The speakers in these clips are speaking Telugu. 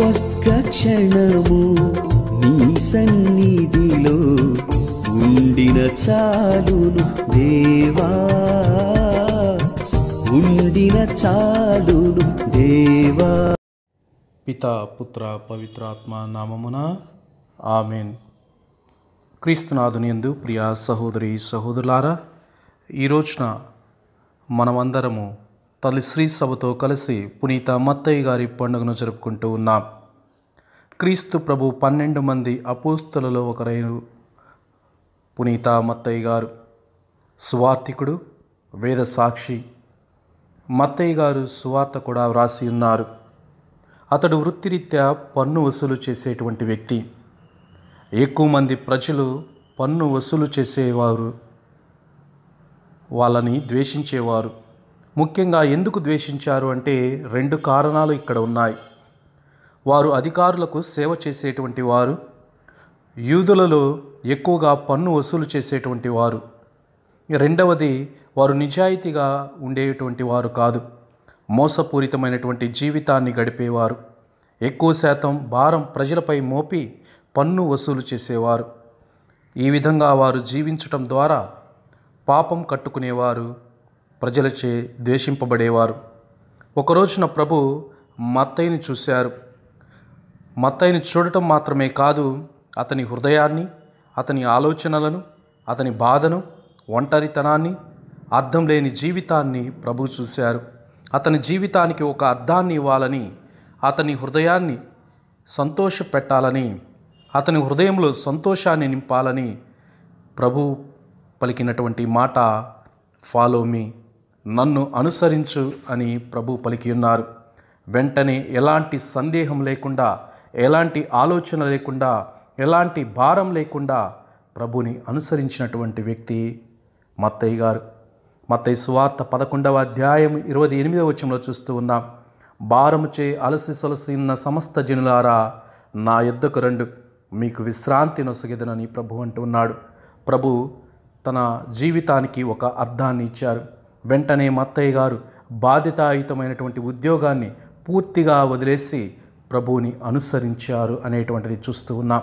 ఒక్క క్షణము నీ సన్నిధిలో ఉండిన చాలును దేవా. ఉండిన చాలును దేవా. పిత పుత్ర పవిత్రాత్మ నామమున ఆమెన్. క్రీస్తునాథుని యందు ప్రియా సహోదరి సహోదరులారా ఈ రోజున మనమందరము తల్లి శ్రీ సభతో కలిసి పునీత మత్తయ్య గారి పండుగను జరుపుకుంటూ ఉన్నాం. క్రీస్తు ప్రభు పన్నెండు మంది అపోస్తులలో ఒకరైన పునీత మత్తయ్య గారు సువార్థికుడు వేద సాక్షి. మత్తయ్య గారు సువార్త కూడా వ్రాసి ఉన్నారు. అతడు వృత్తిరీత్యా పన్ను వసూలు చేసేటువంటి వ్యక్తి. ఎక్కువ మంది ప్రజలు పన్ను వసూలు చేసేవారు వాళ్ళని ద్వేషించేవారు. ముఖ్యంగా ఎందుకు ద్వేషించారు అంటే రెండు కారణాలు ఇక్కడ ఉన్నాయి. వారు అధికారులకు సేవ చేసేటువంటి వారు యూదులలో ఎక్కువగా పన్ను వసూలు చేసేటువంటి వారు. రెండవది వారు నిజాయితీగా ఉండేటువంటి వారు కాదు. మోసపూరితమైనటువంటి జీవితాన్ని గడిపేవారు. ఎక్కువ శాతం భారం ప్రజలపై మోపి పన్ను వసూలు చేసేవారు. ఈ విధంగా వారు జీవించటం ద్వారా పాపం కట్టుకునేవారు ప్రజలచే ద్వేషింపబడేవారు. ఒకరోజున ప్రభు మత్తయ్యని చూశారు. మత్తయ్యని చూడటం మాత్రమే కాదు అతని హృదయాన్ని అతని ఆలోచనలను అతని బాధను ఒంటరితనాన్ని అర్థం లేని జీవితాన్ని ప్రభు చూశారు. అతని జీవితానికి ఒక అర్థాన్ని ఇవ్వాలని అతని హృదయాన్ని సంతోష పెట్టాలని అతని హృదయంలో సంతోషాన్ని నింపాలని ప్రభు పలికినటువంటి మాట ఫాలో మీ నన్ను అనుసరించు అని ప్రభు పలికి ఉన్నారు. వెంటనే ఎలాంటి సందేహం లేకుండా ఎలాంటి ఆలోచన లేకుండా ఎలాంటి భారం లేకుండా ప్రభుని అనుసరించినటువంటి వ్యక్తి మత్తయ్య గారు. మత్తయ్య సువార్త పదకొండవ అధ్యాయం ఇరవై ఎనిమిదవ వచనంలో చూస్తూ ఉన్నాం. భారముచే అలసి సొలసిన్న సమస్త జనులారా నా యుద్ధకు రండు. మీకు విశ్రాంతి నొసగెదనని ప్రభు అంటూ ఉన్నాడు. ప్రభు తన జీవితానికి ఒక అర్థాన్ని ఇచ్చారు. వెంటనే మత్తయ్య గారు బాధ్యతాయుతమైనటువంటి ఉద్యోగాన్ని పూర్తిగా వదిలేసి ప్రభువుని అనుసరించారు అనేటువంటిది చూస్తూ ఉన్నాం.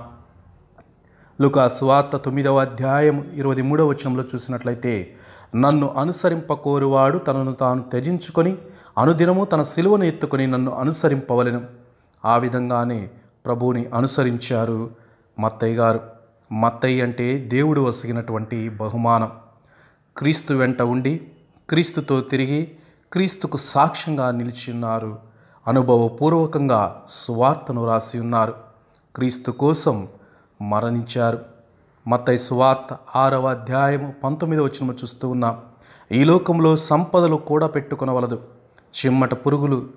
లుకా స్వార్థ తొమ్మిదవ అధ్యాయం ఇరవై మూడవ వచనంలో చూసినట్లయితే నన్ను అనుసరింపకోరువాడు తనను తాను త్యజించుకొని అనుదినము తన సిలువను ఎత్తుకొని నన్ను అనుసరింపవలెను. ఆ విధంగానే ప్రభువుని అనుసరించారు మత్తయ్య గారు. మత్తయ్య అంటే దేవుడు వసిగినటువంటి బహుమానం. క్రీస్తు వెంట ఉండి క్రీస్తుతో తిరిగి క్రీస్తుకు సాక్ష్యంగా నిలిచి ఉన్నారు. అనుభవపూర్వకంగా సువార్తను రాసి ఉన్నారు. క్రీస్తు కోసం మరణించారు. మత్తయి సువార్త ఆరవ అధ్యాయము పంతొమ్మిదవ వచనము చూస్తూ ఉన్నాం. ఈ లోకంలో సంపదలు కూడా పెట్టుకొనవలదు. చిమ్మట పురుగులు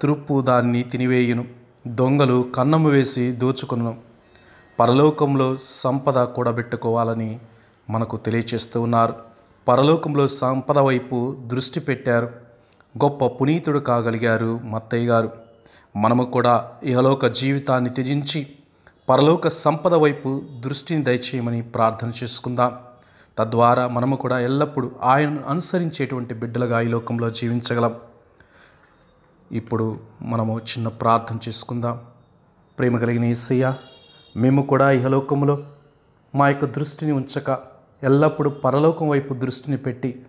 తురుపు దాన్ని తినివేయును. దొంగలు కన్నము వేసి దోచుకును పరలోకంలో సంపద కూడబెట్టుకోవాలని మనకు తెలియచేస్తూ ఉన్నారు. పరలోకంలో సంపద వైపు దృష్టి పెట్టారు. గొప్ప పునీతుడు కాగలిగారు మత్తయ్య గారు. మనము కూడా ఇహలోక జీవితాన్ని త్యజించి పరలోక సంపద వైపు దృష్టిని దయచేయమని ప్రార్థన చేసుకుందాం. తద్వారా మనము కూడా ఎల్లప్పుడూ ఆయనను అనుసరించేటువంటి బిడ్డలుగా ఈ లోకంలో జీవించగలం. ఇప్పుడు మనము చిన్న ప్రార్థన చేసుకుందాం. ప్రేమ కలిగిన ఈసయ్య మేము కూడా ఇహలోకంలో మా యొక్క దృష్టిని ఉంచక ఎల్లప్పుడూ పరలోకం వైపు దృష్టిని పెట్టి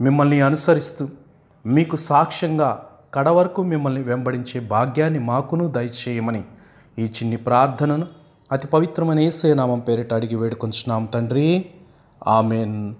మిమ్మల్ని అనుసరిస్తూ మీకు సాక్ష్యంగా కడ వరకు మిమ్మల్ని వెంబడించే భాగ్యాన్ని మాకును దయచేయమని ఈ చిన్ని ప్రార్థనను అతి పవిత్రమైన ఏసే నామం పేరిట అడిగి వేడుకొంచున్నాం తండ్రి. ఆమెన్.